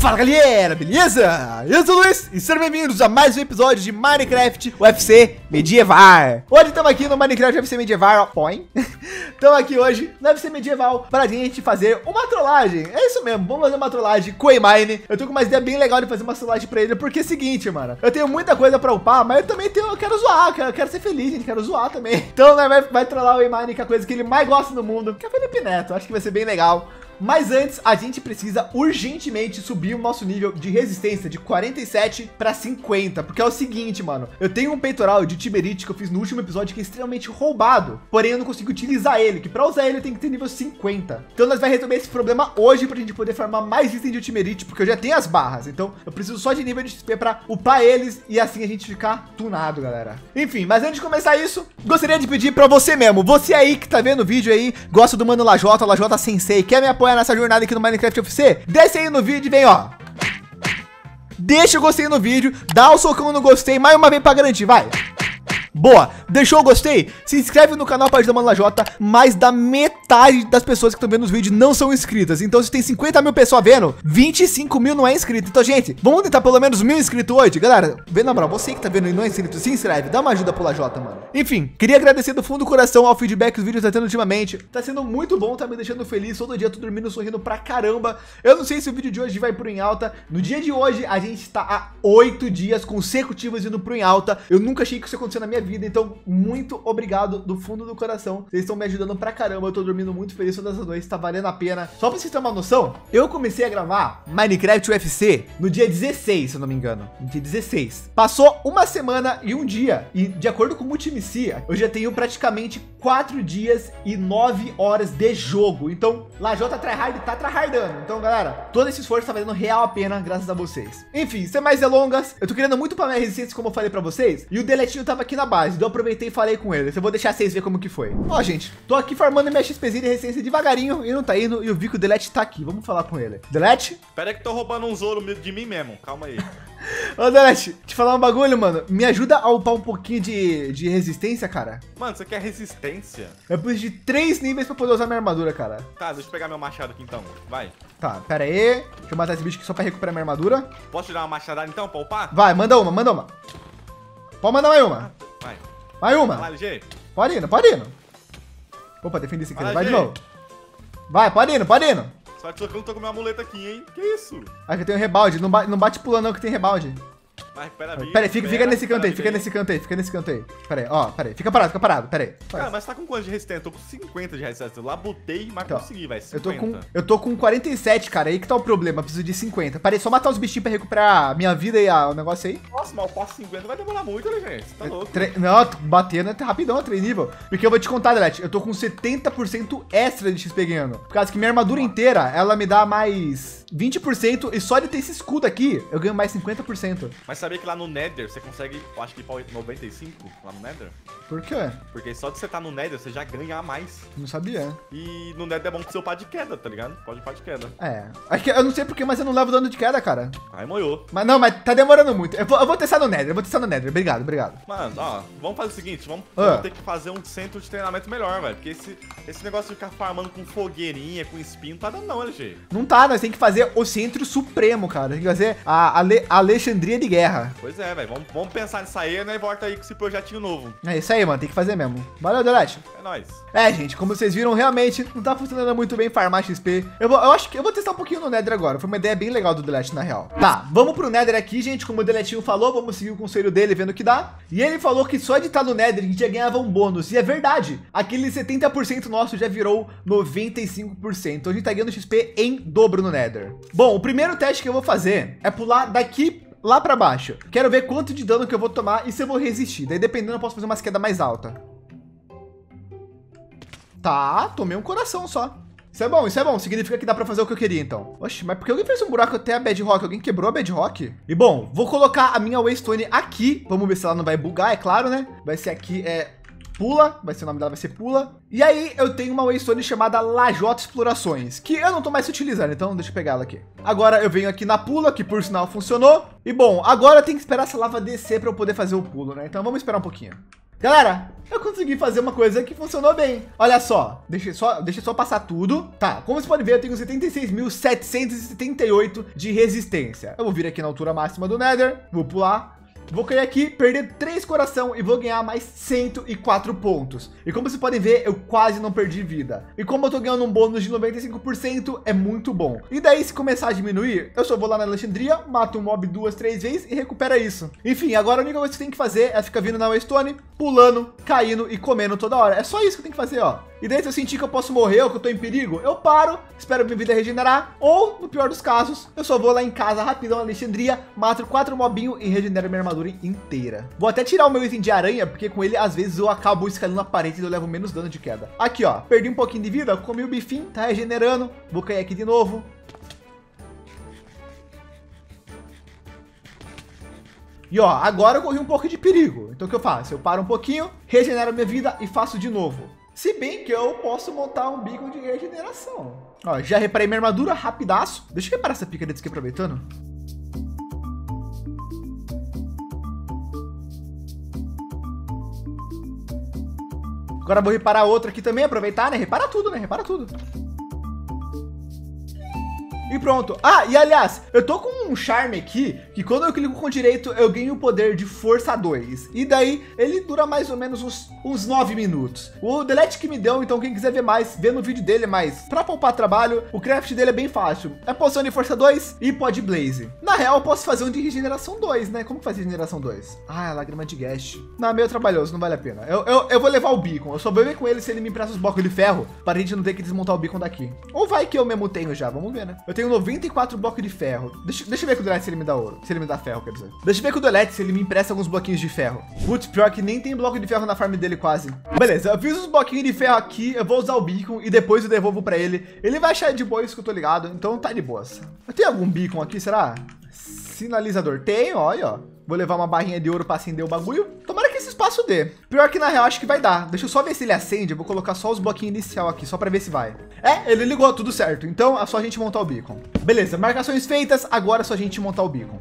Fala galera, beleza? Eu sou o Luiz e sejam bem-vindos a mais um episódio de Minecraft UFC Medieval. Hoje estamos aqui no Minecraft UFC Medieval, põe. Estamos aqui hoje no UFC Medieval para a gente fazer uma trollagem. É isso mesmo, vamos fazer uma trollagem com o Emine. Eu tô com uma ideia bem legal de fazer uma trollagem para ele, porque é o seguinte, mano. Eu tenho muita coisa para upar, mas eu também tenho, eu quero zoar, eu quero ser feliz, gente, quero zoar também. Então, né, vai, vai trollar o Emine, que é a coisa que ele mais gosta no mundo, que é o Felipe Neto. Acho que vai ser bem legal. Mas antes, a gente precisa urgentemente subir o nosso nível de resistência de 47 para 50, porque é o seguinte, mano, eu tenho um peitoral de Tiberite que eu fiz no último episódio que é extremamente roubado, porém eu não consigo utilizar ele, que para usar ele tem que ter nível 50. Então nós vamos resolver esse problema hoje pra gente poder farmar mais itens de Tiberite, porque eu já tenho as barras, então eu preciso só de nível de XP para upar eles e assim a gente ficar tunado, galera. Enfim, mas antes de começar isso, gostaria de pedir para você mesmo, você aí que tá vendo o vídeo aí, gosta do Mano Lajota, Lajota Sensei, quer me apoiar apoiar nessa jornada aqui no Minecraft UFC, desce aí no vídeo e vem, ó. Deixa o gostei no vídeo, dá o socão no gostei, mais uma vez pra garantir, vai. Boa, deixou o gostei? Se inscreve no canal para ajudar Mano Lajota. Mais da metade das pessoas que estão vendo os vídeos não são inscritas. Então, se tem 50 mil pessoas vendo, 25 mil não é inscrito. Então, gente, vamos tentar pelo menos mil inscritos hoje. Galera, vê na moral, você que tá vendo e não é inscrito, se inscreve, dá uma ajuda pro Lajota, mano. Enfim, queria agradecer do fundo do coração ao feedback que os vídeos tá tendo ultimamente. Tá sendo muito bom, tá me deixando feliz. Todo dia tô dormindo, sorrindo pra caramba. Eu não sei se o vídeo de hoje vai pro em alta. No dia de hoje, a gente tá há oito dias consecutivos indo pro em alta. Eu nunca achei que isso ia acontecer na minha vida, então muito obrigado do fundo do coração. Vocês estão me ajudando pra caramba, eu tô dormindo muito feliz todas as noites, tá valendo a pena. Só pra vocês terem uma noção, eu comecei a gravar Minecraft UFC no dia 16, se eu não me engano. No dia 16. Passou uma semana e um dia, e de acordo com o Multimicia, eu já tenho praticamente quatro dias e nove horas de jogo. Então, Lajota tryhard tá tryhardando. Então, galera, todo esse esforço tá valendo real a pena, graças a vocês. Enfim, sem mais delongas, eu tô querendo muito pra minha resistência, como eu falei pra vocês, e o Deletinho tava aqui na base, então eu aproveitei e falei com ele. Eu vou deixar vocês ver como que foi. Ó, gente, tô aqui farmando minha XPzinha de resistência devagarinho e não tá indo, e eu vi que o Delete tá aqui. Vamos falar com ele. Delete? Pera aí que tô roubando um ouro de mim mesmo, calma aí. Ô, Delete, te falar um bagulho, mano. Me ajuda a upar um pouquinho de, de resistência, cara. Mano, você quer resistência? Eu preciso de três níveis pra poder usar minha armadura, cara. Tá, deixa eu pegar meu machado aqui então. Vai. Tá, pera aí. Deixa eu matar esse bicho aqui só pra recuperar minha armadura. Posso tirar uma machadada então pra upar? Vai, manda uma, manda uma. Pode mandar mais uma. Vai. Mais uma. Vai, LG. Pode ir, pode ir. Opa, defendi esse aqui. Vai de novo. Vai, pode ir, pode ir. Só que eu não tô com minha muleta aqui, hein? Que isso? Aqui tem um rebalde. Não, ba não bate pulando não que tem rebalde. Vai, recupera a vida. Pera aí, fica, fica nesse canto aí, fica nesse canto aí, fica nesse canto aí. Pera aí, ó, pera aí. Fica parado, fica parado, pera aí. Cara, mas tá com quanto de resistência? Eu tô com 50 de resistência. Eu lá botei, mas Então, consegui, vai. Eu tô, com, eu tô com 47, cara. Aí que tá o problema. Preciso de 50. Pera aí, só matar os bichinhos pra recuperar a minha vida e a, o negócio aí. Nossa, mas eu passo 50 vai demorar muito, né, gente? Você tá louco. Tre não, batendo é rapidão 3 nível. Porque eu vou te contar, Delete, eu tô com 70% extra de XP ganhando. Por causa que minha armadura inteira, ela me dá mais 20% e só de ter esse escudo aqui, eu ganho mais 50%. Mas sabia que lá no Nether você consegue, eu acho que pra 95 lá no Nether? Por quê? Porque só de você tá no Nether, você já ganha a mais. Não sabia. E no Nether é bom que você upar de queda, tá ligado? Pode upar de queda. É. Acho que eu não sei porquê, mas eu não levo dano de queda, cara. Aí moiou. Mas não, mas tá demorando muito. Eu vou, eu vou testar no Nether, eu vou testar no Nether. Obrigado, obrigado. Mano, ó, vamos fazer o seguinte, vamos, Ah. vamos ter que fazer um centro de treinamento melhor, velho. Porque esse, esse negócio de ficar farmando com fogueirinha, com espinho, não tá dando não, LG. Não tá, nós tem que fazer o centro supremo, cara. Tem que fazer a Ale Alexandria de Guerra. Pois é, velho. Vamos, vamos pensar nisso aí, né? E volta aí com esse projetinho novo. É isso aí, mano. Tem que fazer mesmo. Valeu, Delete. É nóis. É, gente, como vocês viram, realmente não tá funcionando muito bem farmar XP. Eu, vou, eu acho que eu vou testar um pouquinho no Nether agora. Foi uma ideia bem legal do Delete, na real. Tá, vamos pro Nether aqui, gente. Como o Deletinho falou, vamos seguir o conselho dele, vendo o que dá. E ele falou que só de estar no Nether a gente já ganhava um bônus. E é verdade. Aquele 70% nosso já virou 95%. Então a gente tá ganhando XP em dobro no Nether. Bom, o primeiro teste que eu vou fazer é pular daqui lá para baixo. Quero ver quanto de dano que eu vou tomar e se eu vou resistir. Daí dependendo eu posso fazer umas quedas mais alta. Tá, tomei um coração só. Isso é bom, isso é bom. Significa que dá pra fazer o que eu queria, então. Oxe, mas por que alguém fez um buraco até a Bedrock? Alguém quebrou a Bedrock? E bom, vou colocar a minha Waystone aqui. Vamos ver se ela não vai bugar, é claro, né? Vai ser aqui, é... Pula, vai ser o nome dela, vai ser Pula. E aí eu tenho uma Waystone chamada Lajota Explorações, que eu não tô mais utilizando, então deixa eu pegar ela aqui. Agora eu venho aqui na Pula, que por sinal funcionou. E bom, agora tem que esperar essa lava descer para eu poder fazer o pulo, né? Então vamos esperar um pouquinho. Galera, eu consegui fazer uma coisa que funcionou bem. Olha só, deixa só, deixa só passar tudo. Tá, como vocês podem ver, eu tenho 76.778 de resistência. Eu vou vir aqui na altura máxima do Nether, vou pular, Vou cair aqui, perder três coração e vou ganhar mais 104 pontos. E como vocês podem ver, eu quase não perdi vida. E como eu tô ganhando um bônus de 95%, é muito bom. E daí, se começar a diminuir, eu só vou lá na Alexandria, mato um mob duas, três vezes e recupera isso. Enfim, agora a única coisa que você tem que fazer é ficar vindo na Waystone, pulando, caindo e comendo toda hora. É só isso que tem que fazer, ó. E daí, se eu sentir que eu posso morrer ou que eu tô em perigo, eu paro, espero minha vida regenerar. Ou, no pior dos casos, eu só vou lá em casa rapidão Alexandria, mato quatro mobinhos e regenero minha armadura inteira. Vou até tirar o meu item de aranha, porque com ele, às vezes, eu acabo escalando a parede e eu levo menos dano de queda. Aqui, ó, perdi um pouquinho de vida, comi o bifinho, tá regenerando. Vou cair aqui de novo. E ó, agora eu corri um pouco de perigo. Então o que eu faço? Eu paro um pouquinho, regenero minha vida e faço de novo. Se bem que eu posso montar um beacon de regeneração. Ó, já reparei minha armadura rapidaço. Deixa eu reparar essa pica aqui aproveitando. Agora vou reparar outra aqui também, aproveitar, né? Repara tudo, né? Repara tudo. E pronto. Ah, e aliás, eu tô com um charme aqui, que quando eu clico com o direito, eu ganho o poder de força 2. E daí, ele dura mais ou menos uns, uns 9 minutos. O delete que me deu, então quem quiser ver mais, vê no vídeo dele, mas pra poupar trabalho, o craft dele é bem fácil. É poção de força 2 e pod blaze. Na real, eu posso fazer um de regeneração 2, né? Como que faz regeneração 2? Ah, é lágrima de Gash. Não, é meio trabalhoso, não vale a pena. Eu, eu, eu vou levar o beacon. Eu só vou ver com ele se ele me empresta os blocos de ferro, para a gente não ter que desmontar o beacon daqui. Ou vai que eu mesmo tenho já, vamos ver, né? Eu tenho 94 blocos de ferro. Deixa, deixa eu ver com o Delete se ele me dá ouro. Se ele me dá ferro, quer dizer. Deixa eu ver com o Delete se ele me empresta alguns bloquinhos de ferro. Putz, pior que nem tem bloco de ferro na farm dele quase. Beleza, eu fiz os bloquinhos de ferro aqui. Eu vou usar o beacon e depois eu devolvo para ele. Ele vai achar de boa isso que eu tô ligado. Então tá de boas. Tenho algum beacon aqui, será? Sinalizador. Tem, olha, ó. Vou levar uma barrinha de ouro para acender o bagulho. Espaço dê. Pior que na real acho que vai dar. Deixa eu só ver se ele acende. Eu vou colocar só os bloquinhos inicial aqui, só para ver se vai. É, ele ligou, tudo certo. Então é só a gente montar o beacon. Beleza, marcações feitas. Agora é só a gente montar o beacon.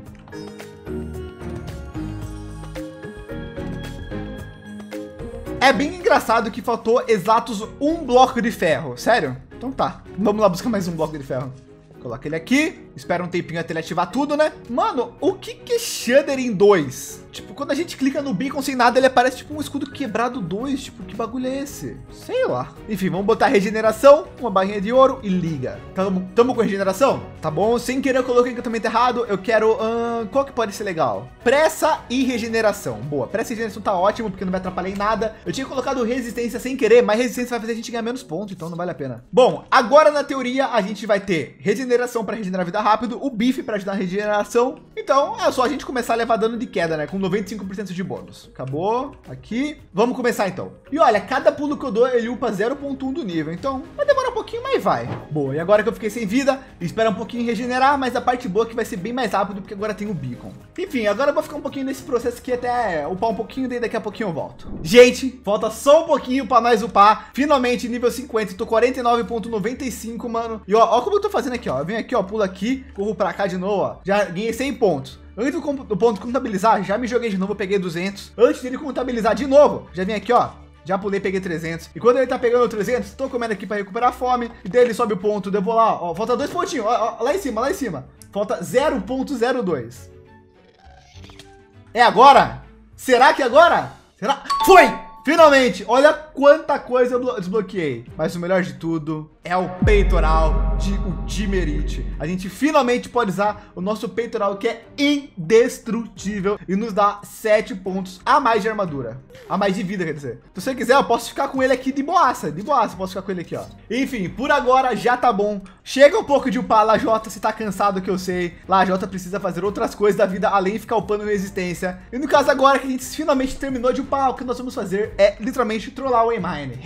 É bem engraçado que faltou exatos um bloco de ferro. Sério? Então tá. Vamos lá buscar mais um bloco de ferro. Coloca ele aqui. Espera um tempinho até ele ativar tudo, né? Mano, o que que é Shudder em 2? Tipo, quando a gente clica no beacon sem nada, ele aparece tipo um escudo quebrado 2. Tipo, que bagulho é esse? Sei lá. Enfim, vamos botar regeneração, uma barrinha de ouro e liga. Tamo, tamo com regeneração? Tá bom. Sem querer eu coloquei encantamento errado. Eu quero... Hum, qual que pode ser legal? Pressa e regeneração. Boa. Pressa e regeneração tá ótimo, porque não vai atrapalhar em nada. Eu tinha colocado resistência sem querer, mas resistência vai fazer a gente ganhar menos pontos, então não vale a pena. Bom, agora na teoria a gente vai ter regeneração para regenerar vida rápido, o bife para ajudar a regeneração. Então é só a gente começar a levar dano de queda, né? Com 95% de bônus. Acabou aqui. Vamos começar então. E olha, cada pulo que eu dou, ele upa 0.1 do nível. Então vai demorar pouquinho, mas vai. Boa, e agora que eu fiquei sem vida, espera um pouquinho regenerar, mas a parte boa é que vai ser bem mais rápido, porque agora tem o beacon. Enfim, agora eu vou ficar um pouquinho nesse processo aqui até upar um pouquinho, daí daqui a pouquinho eu volto. Gente, falta só um pouquinho para nós upar. Finalmente, nível 50, tô 49.95, mano. E ó, ó como eu tô fazendo aqui, ó. Eu venho aqui, ó, pulo aqui, corro para cá de novo, ó. Já ganhei 100 pontos. Antes do, do ponto contabilizar, já me joguei de novo, peguei 200. Antes dele contabilizar de novo, já vim aqui, ó. Já pulei, peguei 300. E quando ele tá pegando 300, tô comendo aqui para recuperar a fome. E daí ele sobe o ponto, eu vou lá, ó. Falta dois pontinhos, ó, ó, lá em cima, lá em cima. Falta 0.02. É agora? Será que agora? Será? Foi! Finalmente! Olha quanta coisa eu desbloqueei. Mas o melhor de tudo é o peitoral de Ultimerite. A gente finalmente pode usar o nosso peitoral que é indestrutível e nos dá 7 pontos a mais de armadura. A mais de vida, quer dizer. Se você quiser, eu posso ficar com ele aqui de boaça. De boaça, posso ficar com ele aqui, ó. Enfim, por agora já tá bom. Chega um pouco de upar Lajota, se tá cansado que eu sei. Lajota precisa fazer outras coisas da vida além de ficar upando resistência. E no caso agora que a gente finalmente terminou de upar, o que nós vamos fazer é literalmente trollar o o Emine.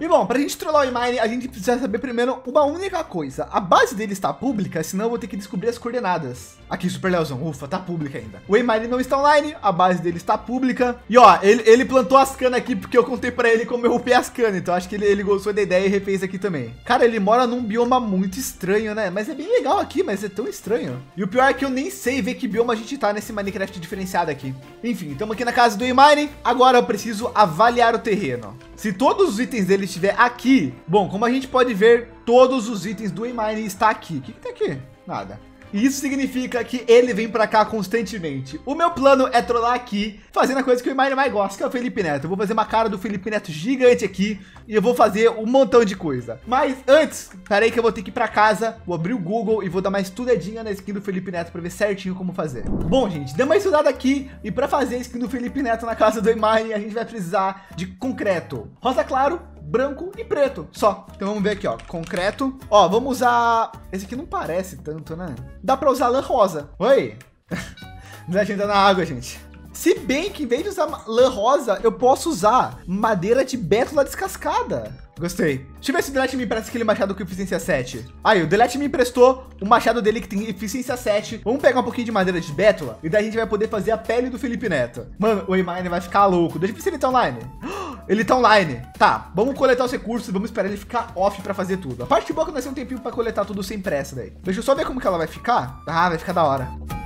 E bom, pra gente trollar o Emine, a gente precisa saber primeiro uma única coisa. A base dele está pública, senão eu vou ter que descobrir as coordenadas. Aqui, Super Leozão. Ufa, tá pública ainda. O Emine não está online, a base dele está pública. E ó, ele, ele plantou as canas aqui porque eu contei pra ele como eu upei as canas. Então acho que ele, ele gostou da ideia e refez aqui também. Cara, ele mora num bioma muito estranho, né? Mas é bem legal aqui, mas é tão estranho. E o pior é que eu nem sei ver que bioma a gente tá nesse Minecraft diferenciado aqui. Enfim, estamos aqui na casa do Emine. Agora eu preciso avaliar o terreno. Se todos os itens dele estiver aqui, bom, como a gente pode ver, todos os itens do Emine está aqui. O que, que tem aqui? Nada. E isso significa que ele vem para cá constantemente. O meu plano é trollar aqui, fazendo a coisa que o Emine mais gosta, que é o Felipe Neto. Eu vou fazer uma cara do Felipe Neto gigante aqui e eu vou fazer um montão de coisa. Mas antes, peraí que eu vou ter que ir para casa, vou abrir o Google e vou dar uma estudadinha na skin do Felipe Neto para ver certinho como fazer. Bom, gente, deu uma estudada aqui e para fazer a skin do Felipe Neto na casa do Emine, a gente vai precisar de concreto. Rosa claro, branco e preto, só. Então vamos ver aqui, ó, concreto. Ó, vamos usar... Esse aqui não parece tanto, né? Dá para usar lã rosa. Oi! a gente tá na água, gente. Se bem que em vez de usar lã rosa, eu posso usar madeira de bétula descascada. Gostei. Deixa eu ver se o Delete me empresta aquele machado com eficiência 7. Aí, o Delete me emprestou o machado dele que tem eficiência 7. Vamos pegar um pouquinho de madeira de bétula e daí a gente vai poder fazer a pele do Felipe Neto. Mano, o Emine vai ficar louco. Deixa eu ver se ele tá online. Ele tá online. Tá, vamos coletar os recursos e vamos esperar ele ficar off para fazer tudo. A parte boa é que nós temos um tempinho para coletar tudo sem pressa daí. Deixa eu só ver como que ela vai ficar. Ah, vai ficar da hora.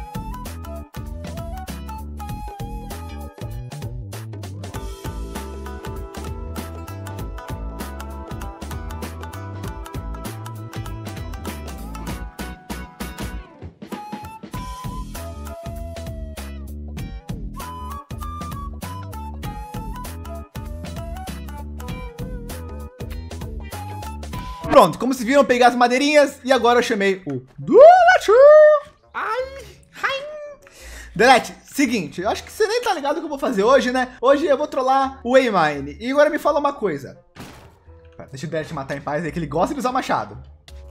Pronto, como vocês viram, pegar as madeirinhas e agora eu chamei o Delete. Ai, ai. Delete, seguinte, eu acho que você nem tá ligado o que eu vou fazer hoje, né? Hoje eu vou trollar o Waymine. E agora me fala uma coisa. Deixa o Delete matar em paz aí, que ele gosta de usar machado.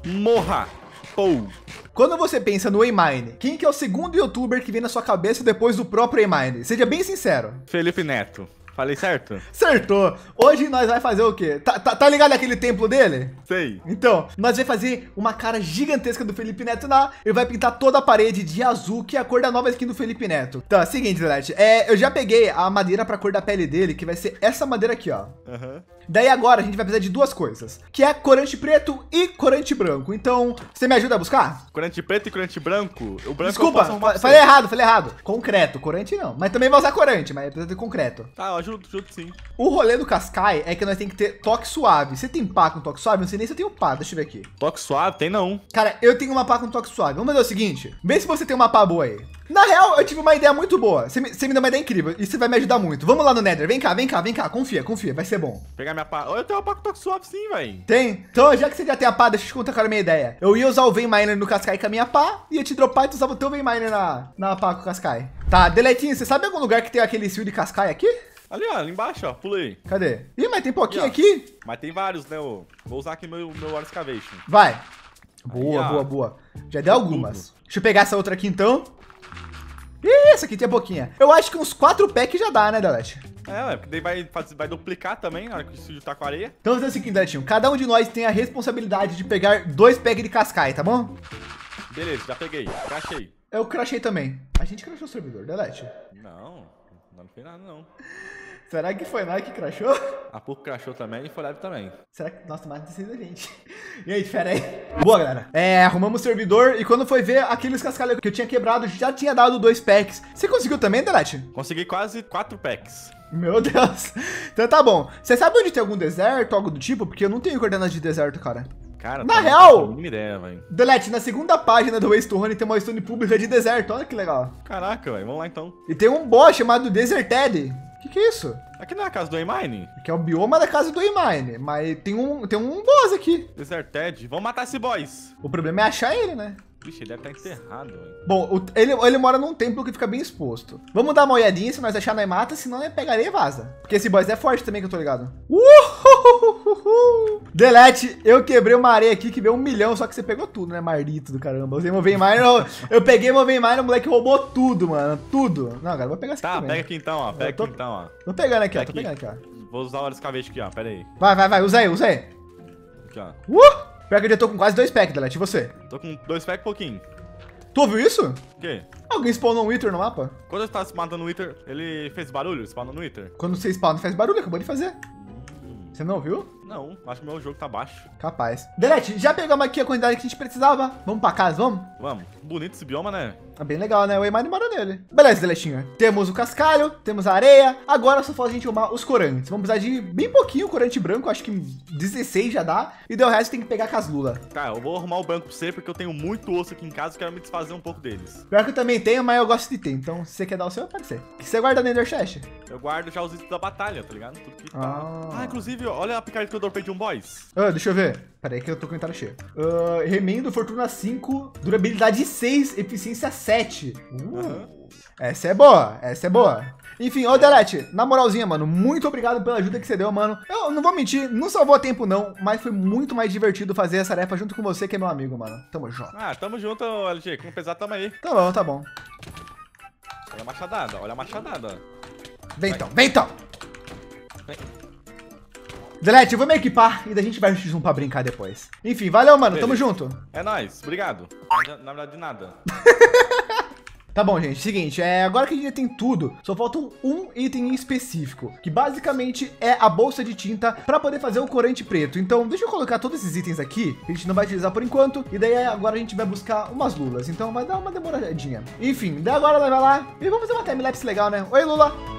Morra! Ou. Quando você pensa no Waymine, quem que é o segundo youtuber que vem na sua cabeça depois do próprio Waymine? Seja bem sincero. Felipe Neto. Falei certo? Acertou. Hoje nós vai fazer o quê? Tá, tá, tá, ligado aquele templo dele? Sei. Então, nós vai fazer uma cara gigantesca do Felipe Neto lá e vai pintar toda a parede de azul, que é a cor da nova skin do Felipe Neto. Tá, seguinte, Zelete. É, eu já peguei a madeira pra cor da pele dele, que vai ser essa madeira aqui, ó. Aham. Uhum. Daí agora a gente vai precisar de duas coisas, que é corante preto e corante branco. Então, você me ajuda a buscar? Corante preto e corante branco? O branco Desculpa, falei errado, falei errado. Concreto, corante não. Mas também vai usar corante, mas precisa ter concreto. Tá, eu ajudo, ajudo sim. O rolê do Cascai é que nós tem que ter toque suave. Você tem pá com toque suave? Não sei nem se eu tenho pá, deixa eu ver aqui. Toque suave? Tem não. Cara, eu tenho uma pá com toque suave. Vamos fazer o seguinte, vê se você tem uma pá boa aí. Na real, eu tive uma ideia muito boa. Você me, você me deu uma ideia incrível. E você vai me ajudar muito. Vamos lá no Nether. Vem cá, vem cá, vem cá. Confia, confia. Vai ser bom. Pegar minha pá. Eu tenho uma pá com suave sim, velho. Tem? Então, já que você já tem a pá, deixa eu te contar qual é a minha ideia. Eu ia usar o Vein Miner no Cascai com a minha pá. Ia te dropar e tu usava o teu Vein Miner na, na pá com o Cascai. Tá, Deletinho, você sabe algum lugar que tem aquele fio de Cascai aqui? Ali, ó, ali embaixo, ó. Pulei. Cadê? Ih, mas tem pouquinho aqui, aqui. Mas tem vários, né? Ô. Vou usar aqui meu, meu Excavation. Vai. Boa, Aí, boa, boa. Já deu algumas. Tudo. Deixa eu pegar essa outra aqui, então. Ih, essa aqui tem pouquinha. Eu acho que uns quatro packs já dá, né, Delete? É, porque daí vai, vai duplicar também na hora que o estúdio tá com areia. Então vamos fazer o seguinte, Deletinho. Cada um de nós tem a responsabilidade de pegar dois packs de cascai, tá bom? Beleza, já peguei. Crachei. Eu crachei também. A gente crachou o servidor, Delete? Não, não fez nada, não. Será que foi nós que crachou? A pouco crachou também e foi leve também. Será que. Nossa, mais de 16 a gente. E aí, fera aí. Boa, galera. É, arrumamos o servidor e quando foi ver aqueles cascalhos que eu tinha quebrado, já tinha dado dois packs. Você conseguiu também, Delete? Consegui quase quatro packs. Meu Deus. Então tá bom. Você sabe onde tem algum deserto, algo do tipo? Porque eu não tenho coordenadas de deserto, cara. Cara, na tá real, não ideia, velho. Delete, na segunda página do Waystone tem uma Waystone pública de deserto. Olha que legal. Caraca, velho. Vamos lá então. E tem um boss chamado Deserted. Que que é isso? Aqui não é a casa do Emine? Aqui é o bioma da casa do Emine, mas tem um, tem um boss aqui. Deserted. Vamos matar esse boss. O problema é achar ele, né? Vixe, ele deve estar enterrado, velho. Bom, ele, ele mora num templo que fica bem exposto. Vamos dar uma olhadinha, se nós achar nós mata, senão é pegaria e vaza. Porque esse boss é forte também, que eu tô ligado. Uhuhuhuhu. Delete, eu quebrei uma areia aqui que veio um milhão, só que você pegou tudo, né, mardito do caramba. Usei Moving Mine, eu, eu peguei Moving Mine, o moleque roubou tudo, mano, tudo. Não, agora vou pegar esse tá, aqui Tá, pega aqui então, ó, pega tô, aqui então, ó. Tô pegando aqui, ó, tô pegando aqui, ó. vou usar o escavete aqui, ó. Pera aí. Vai, vai, vai. Usa aí, usa aí. Aqui, ó. Uh! Pior que eu já tô com quase dois packs, Delete. E você? Tô com dois packs pouquinho. Tu ouviu isso? O quê? Alguém spawnou um Wither no mapa? Quando eu tava spawnando no Wither, ele fez barulho? Spawnando no Wither? Quando você spawna, faz barulho, acabou de fazer. Você não ouviu? Não, acho que meu jogo tá baixo. Capaz. Delete, já pegamos aqui a quantidade que a gente precisava. Vamos pra casa, vamos? Vamos. Bonito esse bioma, né? É bem legal, né? O Eimani mora nele. Beleza, Deletinho. Temos o cascalho, temos a areia. Agora só falta a gente arrumar os corantes. Vamos precisar de bem pouquinho corante branco. Acho que 16 já dá. E deu o resto tem que pegar caslula. Cara, eu vou arrumar o branco pra você porque eu tenho muito osso aqui em casa e quero me desfazer um pouco deles. Pior que eu também tenho, mas eu gosto de ter. Então, se você quer dar o seu, pode ser. O que você guarda no Ender Chest? Eu guardo já os itens da batalha, tá ligado? Tudo que tá. Ah. Ah, inclusive, olha a picareta que eu dropei de um boys. Ah, deixa eu ver. Pera aí que eu tô com o inventário cheio. Ah, remendo, fortuna 5, durabilidade 6, eficiência 7. Uh, Aham. Essa é boa, essa é boa. Enfim, ô Delete, na moralzinha, mano, muito obrigado pela ajuda que você deu, mano. Eu não vou mentir, não salvou tempo não, mas foi muito mais divertido fazer essa tarefa junto com você, que é meu amigo, mano. Tamo junto. Ah, tamo junto, LG. Com pesar, tamo aí. Tá bom, tá bom. Olha a machadada, olha a machadada. Vem então, vem então. Delete, eu vou me equipar e daí a gente vai junto pra brincar depois. Enfim, valeu, mano, tamo Beleza. junto. É nóis, obrigado. Na, verdade, nada. Tá bom, gente. Seguinte, é, agora que a gente já tem tudo, só falta um, item em específico, que basicamente é a bolsa de tinta para poder fazer o corante preto. Então, deixa eu colocar todos esses itens aqui, que a gente não vai utilizar por enquanto, e daí agora a gente vai buscar umas lulas. Então, vai dar uma demoradinha. Enfim, daí agora vai lá e vamos fazer uma timelapse legal, né? Oi, Lula!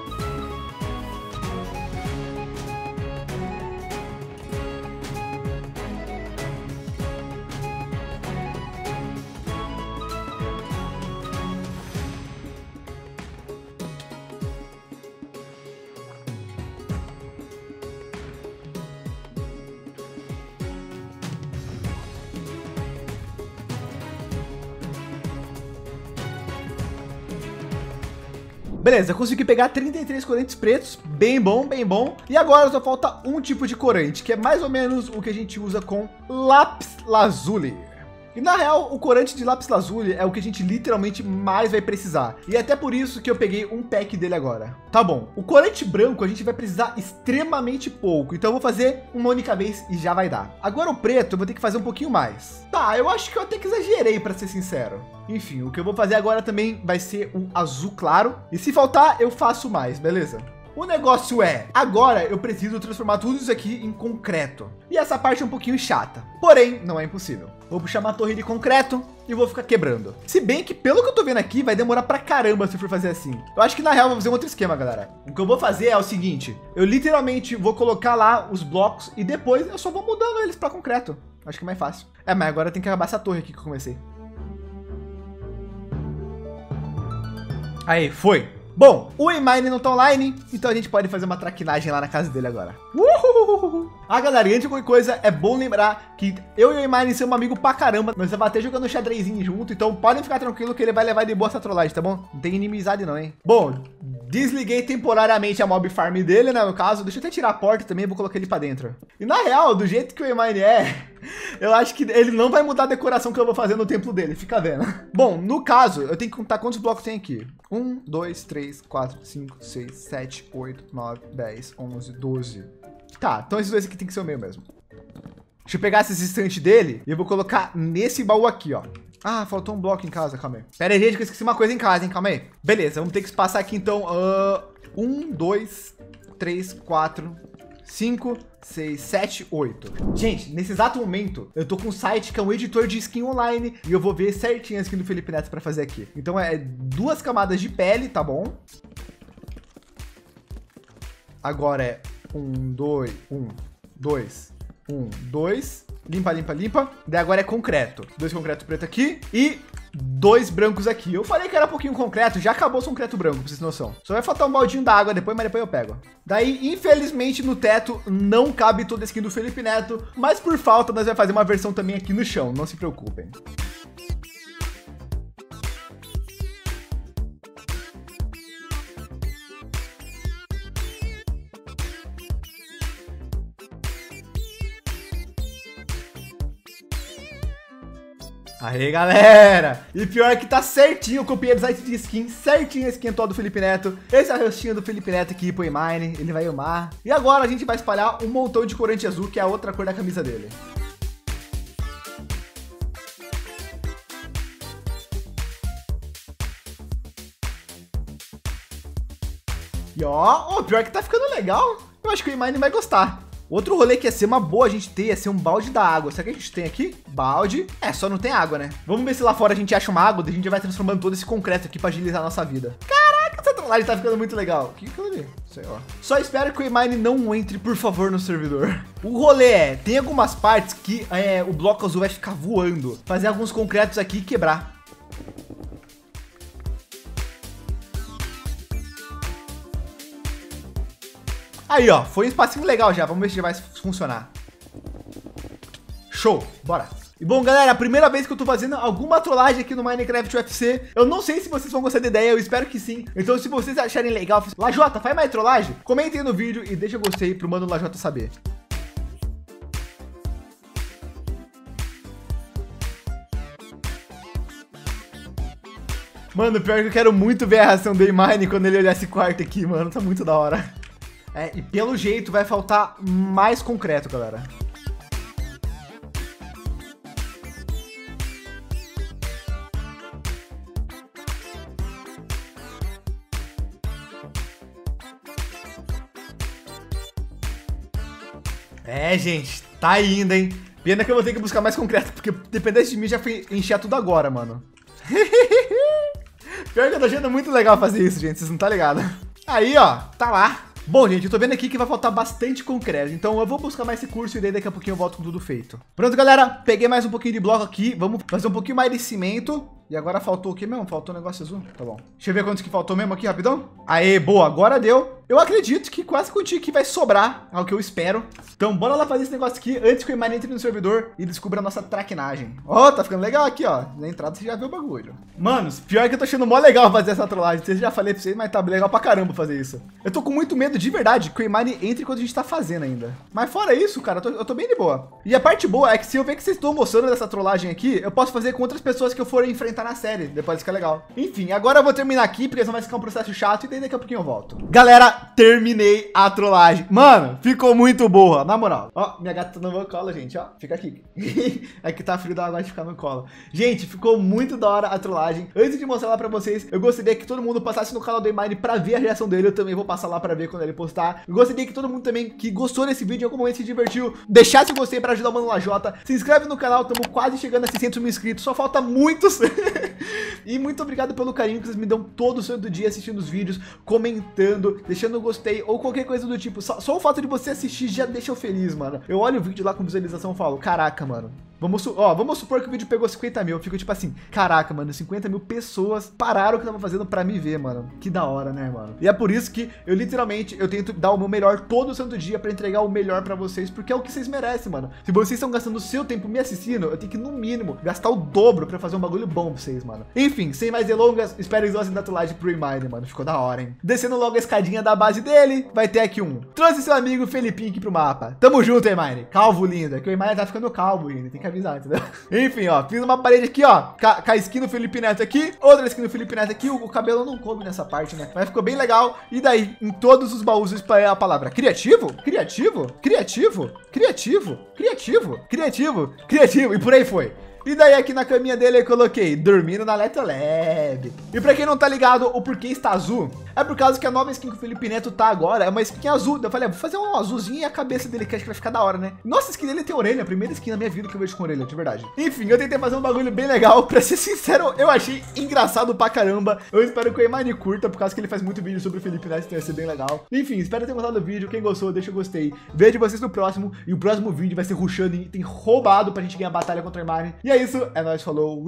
Beleza, consegui pegar 33 corantes pretos, bem bom, bem bom. E agora só falta um tipo de corante, que é mais ou menos o que a gente usa com lápis lazuli. E na real, o corante de lápis lazuli é o que a gente literalmente mais vai precisar. E é até por isso que eu peguei um pack dele agora. Tá bom, o corante branco a gente vai precisar extremamente pouco, então eu vou fazer uma única vez e já vai dar. Agora o preto eu vou ter que fazer um pouquinho mais. Tá, eu acho que eu até que exagerei para ser sincero. Enfim, o que eu vou fazer agora também vai ser um azul claro. E se faltar, eu faço mais, beleza? O negócio é, agora eu preciso transformar tudo isso aqui em concreto. E essa parte é um pouquinho chata, porém não é impossível. Vou puxar uma torre de concreto e vou ficar quebrando. Se bem que pelo que eu tô vendo aqui, vai demorar pra caramba se for fazer assim. Eu acho que na real eu vou fazer um outro esquema, galera. O que eu vou fazer é o seguinte, eu literalmente vou colocar lá os blocos e depois eu só vou mudando eles pra concreto. Acho que é mais fácil. É, mas agora tem que acabar essa torre aqui que eu comecei. Aí, foi. Bom, o Emine não tá online, então a gente pode fazer uma traquinagem lá na casa dele agora. Uhul. Ah, galera, e antes de qualquer coisa, é bom lembrar que eu e o Emine somos amigos pra caramba. Nós vamos até jogando xadrezinho junto, então podem ficar tranquilo que ele vai levar de boa essa trollagem, tá bom? Não tem inimizade não, hein? Bom, desliguei temporariamente a mob farm dele, né, no caso. Deixa eu até tirar a porta também, vou colocar ele pra dentro. E na real, do jeito que o Emine é, eu acho que ele não vai mudar a decoração que eu vou fazer no templo dele, fica vendo. Bom, no caso, eu tenho que contar quantos blocos tem aqui. 1, 2, 3, 4, 5, 6, 7, 8, 9, 10, 11, 12. Tá, então esses dois aqui tem que ser o meu mesmo. Deixa eu pegar esses instantes dele e eu vou colocar nesse baú aqui, ó. Ah, faltou um bloco em casa, calma aí. Pera aí, gente, que eu esqueci uma coisa em casa, hein, calma aí. Beleza, vamos ter que passar aqui então. Uh, um, dois, três, quatro, 5, 6, 7, 8. Gente, nesse exato momento, eu tô com um site que é um editor de skin online e eu vou ver certinho a skin do Felipe Neto para fazer aqui. Então é duas camadas de pele, tá bom? Agora é um, dois, um, dois, um, dois. Limpa, limpa, limpa. Daí agora é concreto. Dois concreto preto aqui e dois brancos aqui. Eu falei que era pouquinho concreto, já acabou o concreto branco, pra vocês terem noção. Só vai faltar um baldinho d'água depois, mas depois eu pego. Daí, infelizmente, no teto não cabe toda a skin do Felipe Neto, mas por falta nós vamos fazer uma versão também aqui no chão, não se preocupem. Aí, galera! E pior que tá certinho, copiei o site de skin, certinho a skin atual do Felipe Neto. Esse é o rostinho do Felipe Neto aqui pro Mine, ele vai amar. E agora a gente vai espalhar um montão de corante azul, que é a outra cor da camisa dele. E ó, oh, pior que tá ficando legal. Eu acho que o Imine vai gostar. Outro rolê que ia ser uma boa a gente ter, ia ser um balde da água. Será que a gente tem aqui? Balde. É, só não tem água, né? Vamos ver se lá fora a gente acha uma água, daí a gente vai transformando todo esse concreto aqui pra agilizar a nossa vida. Caraca, essa trollagem tá ficando muito legal. O que que eu li? Sei lá. Só espero que o Emine não entre, por favor, no servidor. O rolê é, tem algumas partes que é, o bloco azul vai ficar voando. Fazer alguns concretos aqui e quebrar. Aí, ó, foi um espacinho legal já. Vamos ver se vai funcionar. Show, bora. E bom, galera, a primeira vez que eu tô fazendo alguma trollagem aqui no Minecraft UFC, eu não sei se vocês vão gostar da ideia, eu espero que sim. Então, se vocês acharem legal, Lajota, faz mais trollagem? Comentem no vídeo e deixa o gostei pro mano Lajota saber. Mano, pior que eu quero muito ver a reação do Mine quando ele olhar esse quarto aqui, mano. Tá muito da hora. É, e pelo jeito vai faltar mais concreto, galera. É, gente, tá indo, hein? Pena que eu vou ter que buscar mais concreto, porque dependendo de mim já fui encher tudo agora, mano. Pior que eu tô achando muito legal fazer isso, gente, vocês não tá ligado? Aí, ó, tá lá. Bom, gente, eu tô vendo aqui que vai faltar bastante concreto, então eu vou buscar mais recurso e daí daqui a pouquinho eu volto com tudo feito. Pronto, galera, peguei mais um pouquinho de bloco aqui, vamos fazer um pouquinho mais de cimento. E agora faltou o que mesmo? Faltou um negócio azul? Tá bom. Deixa eu ver quantos que faltou mesmo aqui, rapidão. Aê, boa, agora deu. Eu acredito que quase contigo que vai sobrar, é o que eu espero. Então, bora lá fazer esse negócio aqui antes que o Imani entre no servidor e descubra a nossa traquinagem. Ó, oh, tá ficando legal aqui, ó. Na entrada você já viu o bagulho. Manos, pior que eu tô achando mó legal fazer essa trollagem. Vocês já falei pra vocês, mas tá legal pra caramba fazer isso. Eu tô com muito medo de verdade que o Imani entre quando a gente tá fazendo ainda. Mas fora isso, cara, eu tô, eu tô bem de boa. E a parte boa é que se eu ver que vocês estão mostrando dessa trollagem aqui, eu posso fazer com outras pessoas que eu for enfrentar na série. Depois fica legal. Enfim, agora eu vou terminar aqui, porque senão vai ficar um processo chato e daí daqui a pouquinho eu volto. Galera, terminei a trollagem. Mano, ficou muito boa, na moral. Ó, minha gata tá no meu colo, gente, ó. Fica aqui. é que tá frio da água de ficar no colo. Gente, ficou muito da hora a trollagem. Antes de mostrar lá pra vocês, eu gostaria que todo mundo passasse no canal do Emine pra ver a reação dele. Eu também vou passar lá pra ver quando ele postar. Eu gostaria que todo mundo também que gostou desse vídeo, em algum momento se divertiu, deixasse o gostei pra ajudar o Mano Lajota. Se inscreve no canal, estamos quase chegando a 600 mil inscritos. Só falta muitos. e muito obrigado pelo carinho que vocês me dão todo o santo dia assistindo os vídeos, comentando, deixando o gostei ou qualquer coisa do tipo. Só, só, o fato de você assistir já deixa eu feliz, mano. Eu olho o vídeo lá com visualização e falo, caraca, mano. Vamos, ó, vamos supor que o vídeo pegou 50 mil. Eu fico tipo assim, caraca, mano, 50 mil pessoas pararam o que tava fazendo pra me ver, mano. Que da hora, né, mano? E é por isso que eu literalmente, eu tento dar o meu melhor todo santo dia pra entregar o melhor pra vocês, porque é o que vocês merecem, mano. Se vocês estão gastando o seu tempo me assistindo, eu tenho que, no mínimo, gastar o dobro pra fazer um bagulho bom pra vocês, mano. Enfim, sem mais delongas, espero que gostem da trollagem pro Reminder, mano. Ficou da hora, hein? Descendo logo a escadinha da base dele, vai ter aqui um. Trouxe seu amigo Felipinho aqui pro mapa. Tamo junto, Emine. Calvo lindo. É que o Emine tá ficando calvo ainda, tem que avisar, entendeu? Enfim, ó, fiz uma parede aqui, ó, com a skin do Felipe Neto aqui, outra skin do Felipe Neto aqui, o, o, cabelo não coube nessa parte, né? Mas ficou bem legal. E daí, em todos os baús eu espalhei a palavra criativo, criativo, criativo, criativo, criativo, criativo, criativo, e por aí foi. E daí aqui na caminha dele eu coloquei dormindo na Letrolab. E pra quem não tá ligado, o porquê está azul, é por causa que a nova skin que o Felipe Neto tá agora é uma skin azul. Eu falei, ah, vou fazer um azulzinho e a cabeça dele, que acho que vai ficar da hora, né? Nossa, a skin dele tem orelha, a primeira skin na minha vida que eu vejo com orelha, de verdade. Enfim, eu tentei fazer um bagulho bem legal. Pra ser sincero, eu achei engraçado pra caramba. Eu espero que o Emani curta, por causa que ele faz muito vídeo sobre o Felipe Neto, então vai ser bem legal. Enfim, espero ter gostado do vídeo. Quem gostou, deixa o gostei. Vejo vocês no próximo. E o próximo vídeo vai ser rushando e tem roubado pra gente ganhar batalha contra o Emani. E isso, é nóis, falou.